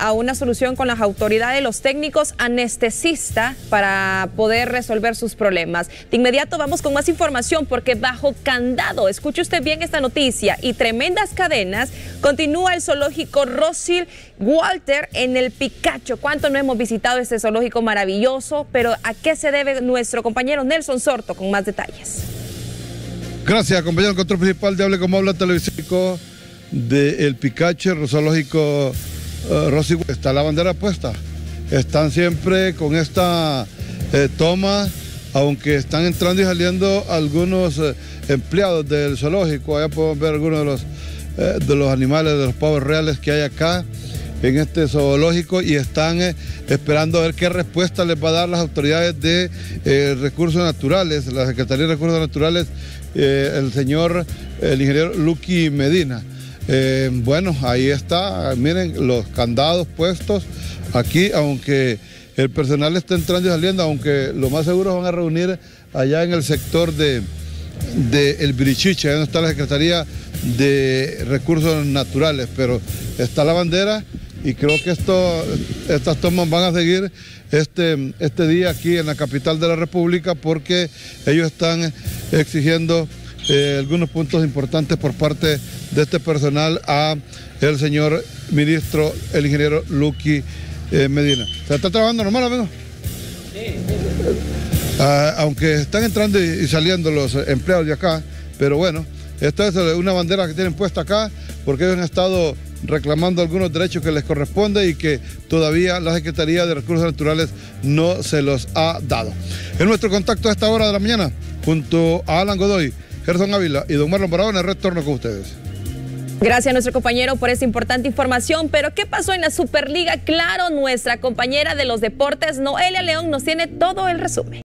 a una solución con las autoridades, los técnicos anestesistas para poder resolver sus problemas. De inmediato vamos con más información porque bajo candado, escuche usted bien esta noticia, y tremendas cadenas, continúa el zoológico Rosil Walter en el Picacho. ¿Cuánto no hemos visitado este zoológico maravilloso? Pero ¿a qué se debe nuestro compañero Nelson Sorto con más detalles? Gracias, compañero. Control principal de Hable como habla televisivo del El Picacho, el zoológico uh, Está la bandera puesta. Están siempre con esta eh, toma, aunque están entrando y saliendo algunos eh, empleados del zoológico. Allá podemos ver algunos de los, eh, de los animales, de los pavos reales que hay acá en este zoológico y están esperando a ver qué respuesta les va a dar las autoridades de recursos naturales, la Secretaría de Recursos Naturales, el señor, el ingeniero Lucky Medina. Eh, bueno, ahí está, miren los candados puestos aquí, aunque el personal está entrando y saliendo, aunque lo más seguro van a reunir allá en el sector de, El Birichiche, donde está la Secretaría de Recursos Naturales, pero está la bandera y creo que estas tomas van a seguir este, este día aquí en la capital de la República porque ellos están exigiendo eh, algunos puntos importantes por parte de este personal a el señor ministro, el ingeniero Lucky eh, Medina. ¿Se está trabajando normal, amigo? Sí. Ah, aunque están entrando y, saliendo los empleados de acá, pero bueno, esta es una bandera que tienen puesta acá porque ellos han estado reclamando algunos derechos que les corresponde y que todavía la Secretaría de Recursos Naturales no se los ha dado. En nuestro contacto a esta hora de la mañana, junto a Alan Godoy, Gerson Ávila y don Marlon Barahona, retorno con ustedes. Gracias a nuestro compañero por esta importante información. Pero ¿qué pasó en la Superliga? Claro, nuestra compañera de los deportes, Noelia León, nos tiene todo el resumen.